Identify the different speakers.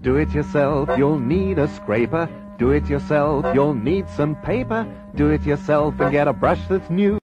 Speaker 1: Do it yourself, you'll need a scraper. Do it yourself, you'll need some paper. Do it yourself and get a brush that's new.